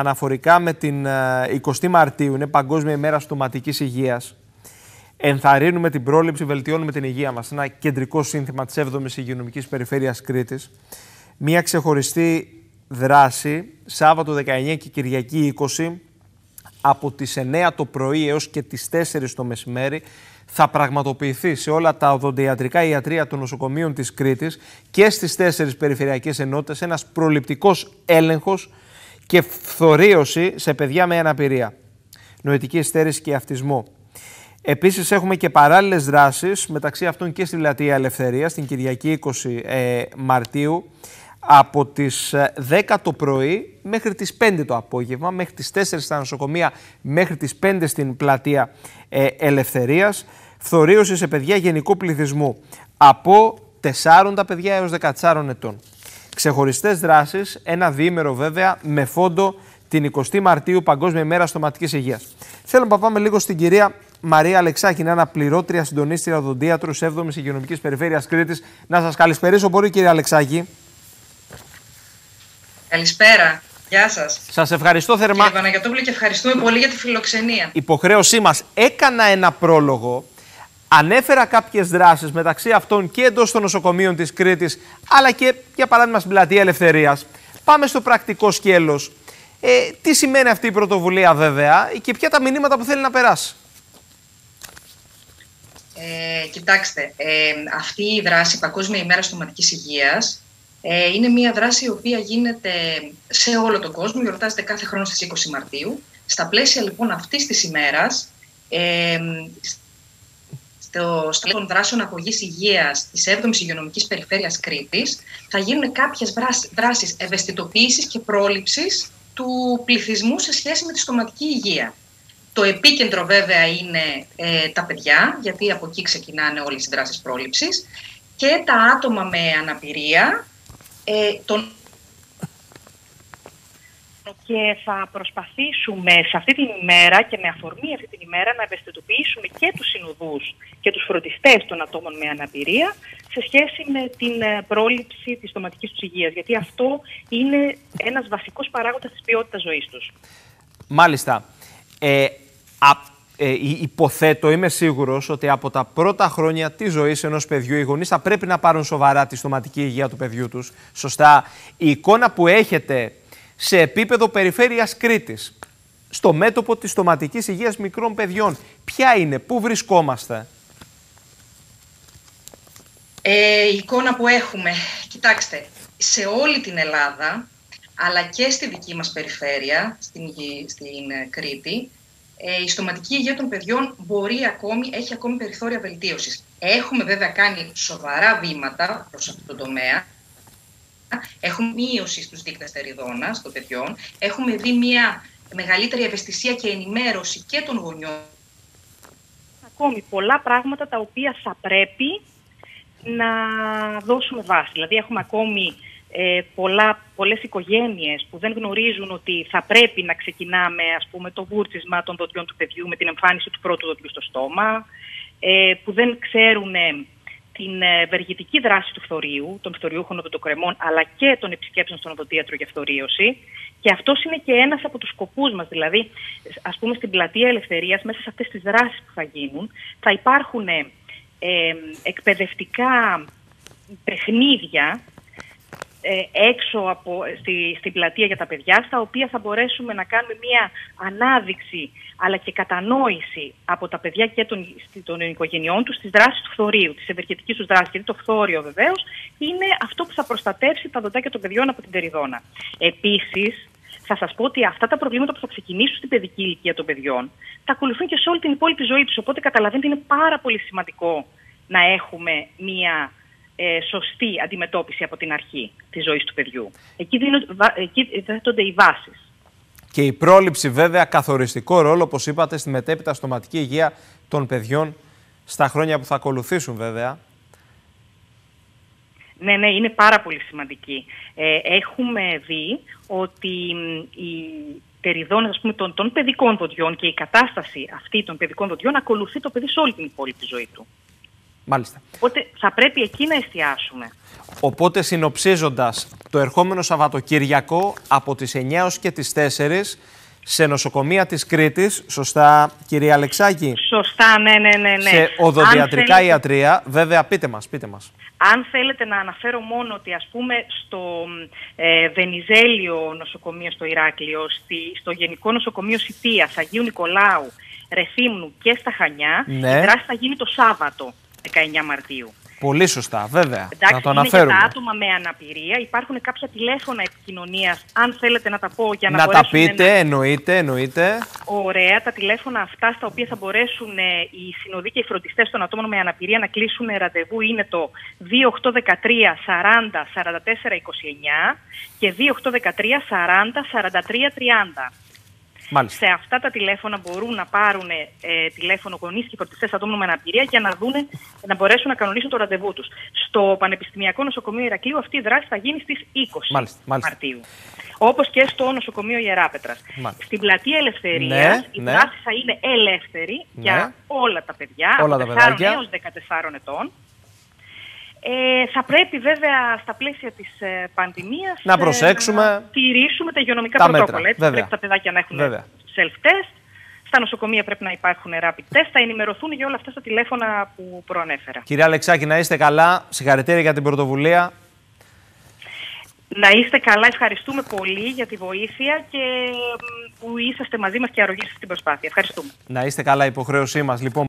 αναφορικά με την 20η Μαρτίου, είναι Παγκόσμια ημέρα στοματικής υγείας. Ενθαρρύνουμε την πρόληψη, βελτιώνουμε την υγεία μας. Ένα κεντρικό σύνθημα της 7ης Υγειονομικής Περιφέρειας Κρήτης. Μία ξεχωριστή δράση, Σάββατο 19 και Κυριακή 20, από τις 9 το πρωί έως και τις 4 το μεσημέρι, θα πραγματοποιηθεί σε όλα τα οδοντιατρικά ιατρία των νοσοκομείων της Κρήτης και στις τέσσερις περιφερειακές ενότητες ένας προληπτικός έλεγχος και φθορίωση σε παιδιά με αναπηρία, νοητική στέρηση και αυτισμό. Επίσης έχουμε και παράλληλες δράσεις μεταξύ αυτών και στη Λατεία Ελευθερίας στην Κυριακή 20 ε, Μαρτίου από τις 10 ε, το πρωί μέχρι τις 5 το απόγευμα, μέχρι τις 4 στα νοσοκομεία, μέχρι τις 5 στην πλατεία ε, Ελευθερίας, φθορίωση σε παιδιά γενικού πληθυσμού από 4 τα παιδιά έως 14 ετών. Ξεχωριστές δράσεις, ένα διήμερο βέβαια με φόντο την 20η Μαρτίου Παγκόσμια ημέρα στοματικής υγείας. Θέλω να πάμε λίγο στην κυρία Μαρία Αλεξάκη, είναι αναπληρώτρια συντονίστρια οδοντίατρου 7η Υγειονομικής Περιφέρειας Κρήτης. Να σας καλησπερίσω, μπορεί κυρία Αλεξάκη; Καλησπέρα. Γεια σας. Σας ευχαριστώ θερμά. Κύριε Παναγιώτοπουλη, και ευχαριστούμε πολύ για τη φιλοξενία. Υποχρέωσή μας. Έκανα ένα πρόλογο. Ανέφερα κάποιες δράσεις μεταξύ αυτών και εντός των νοσοκομείων της Κρήτης, αλλά και για παράδειγμα στην πλατεία Ελευθερίας. Πάμε στο πρακτικό σκέλος. Ε, τι σημαίνει αυτή η πρωτοβουλία, βέβαια, και ποια τα μηνύματα που θέλει να περάσει; Ε, κοιτάξτε, ε, αυτή η δράση Παγκόσμια ημέρα στοματικής υγείας ε, είναι μια δράση η οποία γίνεται σε όλο τον κόσμο, γιορτάζεται κάθε χρόνο στις 20 Μαρτίου. Στα πλαίσια λοιπόν αυτής της ημέρας, ε, στο στέλνο των δράσεων αγωγής υγείας της 7ης Υγειονομικής Περιφέρειας Κρήτης, θα γίνουν κάποιες δράσεις ευαισθητοποίησης και πρόληψης του πληθυσμού σε σχέση με τη στοματική υγεία. Το επίκεντρο βέβαια είναι ε, τα παιδιά, γιατί από εκεί ξεκινάνε όλες οι δράσεις πρόληψης και τα άτομα με αναπηρία, ε, τον... Και θα προσπαθήσουμε σε αυτή την ημέρα και με αφορμή αυτή την ημέρα να ευαισθητοποιήσουμε και τους συνοδούς και τους φροντιστές των ατόμων με αναπηρία σε σχέση με την ε, πρόληψη της στοματικής τους υγείας. Γιατί αυτό είναι ένας βασικός παράγοντας της ποιότητας ζωής τους. Μάλιστα. Ε, α, ε, υποθέτω, είμαι σίγουρος ότι από τα πρώτα χρόνια της ζωής ενός παιδιού οι γονείς θα πρέπει να πάρουν σοβαρά τη στοματική υγεία του παιδιού τους. Σωστά. Η εικόνα που έχετε σε επίπεδο περιφέρειας Κρήτης, στο μέτωπο της στοματική υγείας μικρών παιδιών, ποια είναι, πού βρισκόμαστε; Ε, η εικόνα που έχουμε, κοιτάξτε, σε όλη την Ελλάδα, αλλά και στη δική μας περιφέρεια, στην, στην ε, Κρήτη, ε, η στοματική υγεία των παιδιών μπορεί ακόμη, έχει ακόμη περιθώρια βελτίωσης. Έχουμε βέβαια κάνει σοβαρά βήματα προς αυτό το τομέα. Έχουμε μείωση στους δείκτες τεριδόνας των παιδιών. Έχουμε δει μια μεγαλύτερη ευαισθησία και ενημέρωση και των γονιών. Ακόμη πολλά πράγματα τα οποία θα πρέπει να δώσουμε βάση. Δηλαδή έχουμε ακόμη ε, πολλά, πολλές οικογένειες που δεν γνωρίζουν ότι θα πρέπει να ξεκινάμε ας πούμε, το βούρτσισμα των δοντιών του παιδιού με την εμφάνιση του πρώτου δοντιού στο στόμα, ε, που δεν ξέρουν ε, την ευεργετική δράση του φθορείου, των φθοριούχων οδοντοκρεμών, αλλά και των επισκέψεων στον οδοντίατρο για φθορίωση. Και αυτός είναι και ένας από τους σκοπούς μας. Δηλαδή, ας πούμε, στην πλατεία Ελευθερίας, μέσα σε αυτές τις δράσεις που θα γίνουν, θα υπάρχουν ε, εκπαιδευτικά παιχνίδια ε, έξω από, στη, στην πλατεία για τα παιδιά, στα οποία θα μπορέσουμε να κάνουμε μία ανάδειξη αλλά και κατανόηση από τα παιδιά και των, των οικογενειών τους στις δράσεις του φθορείου, της ευεργετικής τους δράσης. Γιατί το φθόριο βεβαίως είναι αυτό που θα προστατεύσει τα δοντάκια των παιδιών από την τεριδόνα. Επίσης, θα σας πω ότι αυτά τα προβλήματα που θα ξεκινήσουν στην παιδική ηλικία των παιδιών θα ακολουθούν και σε όλη την υπόλοιπη ζωή τους. Οπότε καταλαβαίνετε είναι πάρα πολύ σημαντικό να έχουμε μία ε, σωστή αντιμετώπιση από την αρχή της ζωής του παιδιού. Εκεί, εκεί θέτονται οι βάσεις. Και η πρόληψη βέβαια καθοριστικό ρόλο, όπως είπατε, στη μετέπειτα στοματική υγεία των παιδιών στα χρόνια που θα ακολουθήσουν βέβαια. Ναι, ναι, είναι πάρα πολύ σημαντική. Ε, έχουμε δει ότι η τεριδόνες ας πούμε, των, των παιδικών δοντιών και η κατάσταση αυτή των παιδικών δοντιών ακολουθεί το παιδί σε όλη την υπόλοιπη ζωή του. Μάλιστα. Οπότε θα πρέπει εκεί να εστιάσουμε. Οπότε συνοψίζοντας, το ερχόμενο Σαββατοκύριακο από τις 9 έως και τις 4 σε νοσοκομεία της Κρήτης, σωστά κυρία Αλεξάκη; Σωστά, ναι, ναι, ναι. ναι. Σε οδοντιατρικά θέλετε, ιατρία, βέβαια πείτε μας, πείτε μας. Αν θέλετε να αναφέρω μόνο ότι ας πούμε στο ε, Βενιζέλιο νοσοκομείο στο Ηράκλειο, στη, στο Γενικό Νοσοκομείο Σιτίας, Αγίου Νικολάου, Ρεθύμνου και στα Χανιά, Ναι. η δράση θα γίνει το Σάββατο, 19 Μαρτίου. Πολύ σωστά, βέβαια. Εντάξει, να το είναι αναφέρουμε. για τα άτομα με αναπηρία. Υπάρχουν κάποια τηλέφωνα επικοινωνίας, αν θέλετε να τα πω για να, να τα μπορέσουν πείτε, να- εννοείται, εννοείται. Ωραία, τα τηλέφωνα αυτά στα οποία θα μπορέσουν ε, οι συνοδοί και οι φροντιστές των ατόμων με αναπηρία να κλείσουν ραντεβού είναι το 2813 40 44 29 και 2813 40 43 30. Μάλιστα. Σε αυτά τα τηλέφωνα μπορούν να πάρουν ε, τηλέφωνο γονείς και φροντιστέ ατόμων με αναπηρία για να, δούνε, να μπορέσουν να κανονίσουν το ραντεβού τους. Στο Πανεπιστημιακό Νοσοκομείο Ηρακλείου αυτή η δράση θα γίνει στις 20 Μάλιστα, μάλιστα. Μαρτίου. Όπως και στο νοσοκομείο Ιεράπετρας. Μάλιστα. Στην πλατεία Ελευθερίας Ναι, η ναι. δράση θα είναι ελεύθερη Ναι. για όλα τα παιδιά, Όλα από τα 4 παιδάκια. έως 14 ετών. Ε, θα πρέπει βέβαια στα πλαίσια της ε, πανδημίας Να προσέξουμε να τηρήσουμε τα υγειονομικά τα πρωτόκολλα. μέτρα, Έτσι, βέβαια. πρέπει τα παιδάκια να έχουν Βέβαια. self-test, στα νοσοκομεία πρέπει να υπάρχουν rapid test, θα ενημερωθούν για όλα αυτά στα τηλέφωνα που προανέφερα. Κυρία Αλεξάκη, να είστε καλά. Συγχαρητήρια για την πρωτοβουλία. Να είστε καλά, ευχαριστούμε πολύ για τη βοήθεια και μ, που είσαστε μαζί μας και αρρωγήσατε στην προσπάθεια. Ευχαριστούμε. Να είστε καλά, υποχρέωσή μας. Λοιπόν,